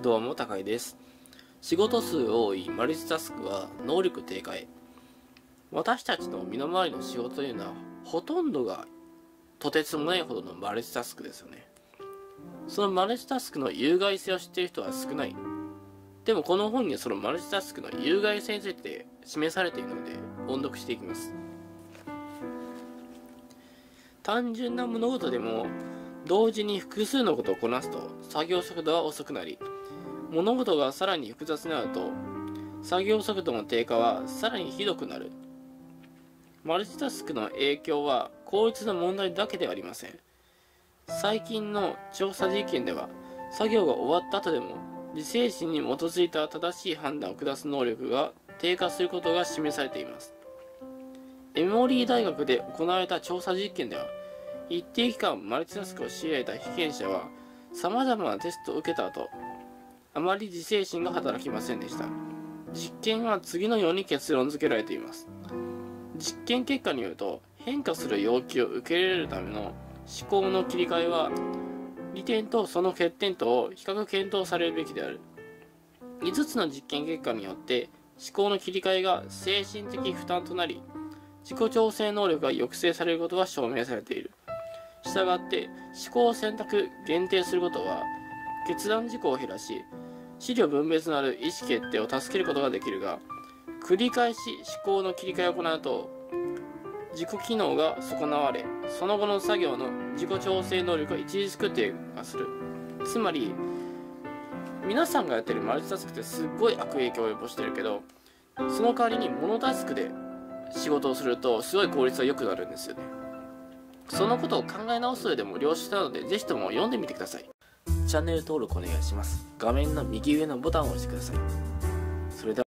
どうも高井です。仕事数多いマルチタスクは能力低下へ。私たちの身の回りの仕事というのはほとんどがとてつもないほどのマルチタスクですよね。そのマルチタスクの有害性を知っている人は少ない。でもこの本にはそのマルチタスクの有害性について示されているので音読していきます。単純な物事でも同時に複数のことをこなすと作業速度は遅くなり物事がさらに複雑になると作業速度の低下はさらにひどくなる。マルチタスクの影響は効率の問題だけではありません。最近の調査実験では作業が終わった後でも自制心に基づいた正しい判断を下す能力が低下することが示されています。エモリー大学で行われた調査実験では一定期間マルチタスクを強いられた被験者は様々なテストを受けた後あまり自制心が働きませんでした。実験は次のように結論付けられています。実験結果によると変化する要求を受け入れるための思考の切り替えは利点とその欠点とを比較検討されるべきである。5つの実験結果によって思考の切り替えが精神的負担となり自己調整能力が抑制されることが証明されている。したがって思考を選択限定することは決断事項を減らし資料分別のある意思決定を助けることができるが繰り返し思考の切り替えを行うと自己機能が損なわれその後の作業の自己調整能力が著しく低下する。つまり皆さんがやってるマルチタスクってすっごい悪影響を及ぼしてるけどその代わりにモノタスクで仕事をするとすごい効率が良くなるんですよね。そのことを考え直す上でも了承したのでぜひとも読んでみてください。チャンネル登録お願いします。画面の右上のボタンを押してください。それでは。